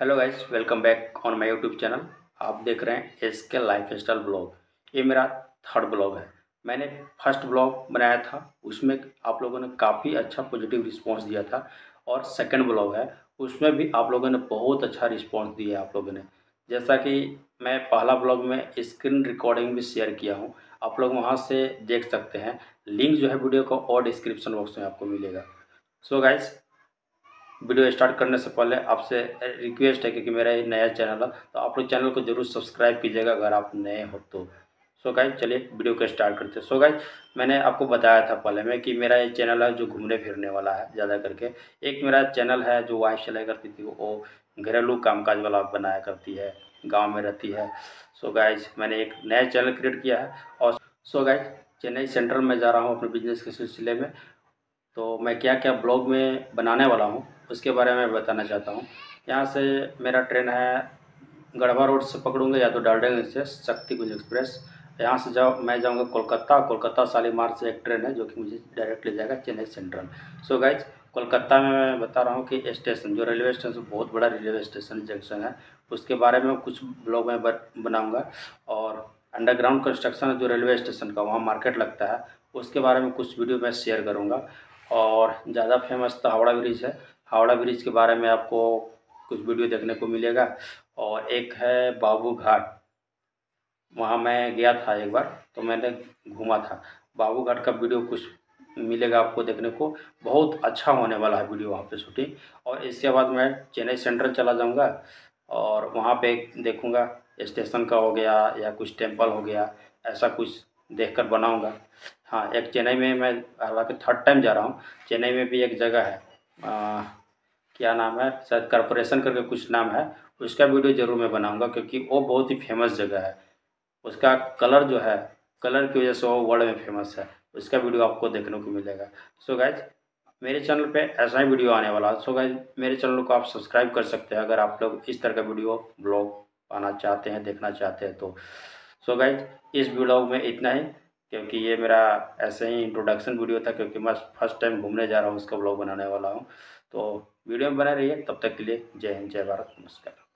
Hello guys welcome back on my YouTube channel आप देख रहे हैं एस के लाइफ स्टाइल ब्लॉग ये मेरा थर्ड ब्लॉग है। मैंने फ़र्स्ट ब्लॉग बनाया था, उसमें आप लोगों ने काफ़ी अच्छा पॉजिटिव रिस्पांस दिया था। और सेकंड ब्लॉग है, उसमें भी आप लोगों ने बहुत अच्छा रिस्पांस दिया आप लोगों ने। जैसा कि मैं पहला ब्लॉग में स्क्रीन रिकॉर्डिंग भी शेयर किया हूँ, आप लोग वहाँ से देख सकते हैं। लिंक जो है वीडियो का और डिस्क्रिप्शन बॉक्स में आपको मिलेगा। So so guys video start करने से पहले आपसे रिक्वेस्ट है क्योंकि मेरा ये नया चैनल है तो आप लोग चैनल को ज़रूर सब्सक्राइब कीजिएगा अगर आप नए हो तो। सो गाइज़ चलिए वीडियो को स्टार्ट करते हैं। सो गाइज़ मैंने आपको बताया था पहले में कि मेरा ये चैनल है जो घूमने फिरने वाला है, ज़्यादा करके। एक मेरा चैनल है जो वाइफ चलाया करती थी, वो घरेलू कामकाज वाला बनाया करती है, गाँव में रहती है। सो गाइज़ मैंने एक नया चैनल क्रिएट किया है और सो गाइज़ चेन्नई सेंट्रल में जा रहा हूँ अपने बिज़नेस के सिलसिले में। तो मैं क्या क्या ब्लॉग में बनाने वाला हूँ, उसके बारे में बताना चाहता हूँ। यहाँ से मेरा ट्रेन है गढ़वा रोड से पकड़ूँगा या तो डालडंग से शक्ति कुंज एक्सप्रेस। यहाँ से जाओ, मैं जाऊँगा कोलकाता। कोलकाता शालीमार से एक ट्रेन है जो कि मुझे डायरेक्ट ले जाएगा Chennai Central. So guys Kolkata में मैं बता रहा हूँ कि स्टेशन, जो रेलवे स्टेशन बहुत बड़ा रेलवे स्टेशन जंक्शन है, उसके बारे में कुछ ब्लॉग में बनाऊँगा। और अंडरग्राउंड कंस्ट्रक्शन जो रेलवे स्टेशन का, वहाँ मार्केट लगता है, उसके बारे में कुछ वीडियो मैं शेयर करूँगा। और ज़्यादा फ़ेमस तो हावड़ा ब्रिज है। हावड़ा ब्रिज के बारे में आपको कुछ वीडियो देखने को मिलेगा। और एक है बाबू घाट। वहाँ मैं गया था एक बार तो मैंने घूमा था। बाबू घाट का वीडियो कुछ मिलेगा आपको देखने को। बहुत अच्छा होने वाला है वीडियो वहाँ पे शूटिंग और इसके बाद मैं चेन्नई सेंट्रल चला जाऊँगा और वहाँ पे देखूँगा स्टेशन का हो गया या कुछ टेंपल हो गया, ऐसा कुछ देख कर बनाऊँगा। हाँ एक चेन्नई में मैं हालाँकि थर्ड टाइम जा रहा हूँ। चेन्नई में भी एक जगह है। आ, क्या नाम है? शायद कॉरपोरेशन करके कुछ नाम है। उसका वीडियो ज़रूर मैं बनाऊँगा क्योंकि वो बहुत ही फ़ेमस जगह है। उसका कलर जो है कलर की वजह से वो वर्ल्ड में फ़ेमस है। उसका वीडियो आपको देखने को मिलेगा। सो गाइज़ मेरे चैनल पे ऐसा ही वीडियो आने वाला है। सो गाइज़ मेरे चैनल को आप सब्सक्राइब कर सकते हैं। अगर आप लोग इस तरह का वीडियो ब्लॉग पाना चाहते हैं देखना चाहते हैं तो सो गाइज़ इस ब्लॉग में इतना ही, क्योंकि ये मेरा ऐसे ही इंट्रोडक्शन वीडियो था, क्योंकि मैं फ़र्स्ट टाइम घूमने जा रहा हूँ उसका ब्लॉग बनाने वाला हूँ। तो वीडियो में बना रही है तब तक के लिए जय हिंद, जय भारत, नमस्कार।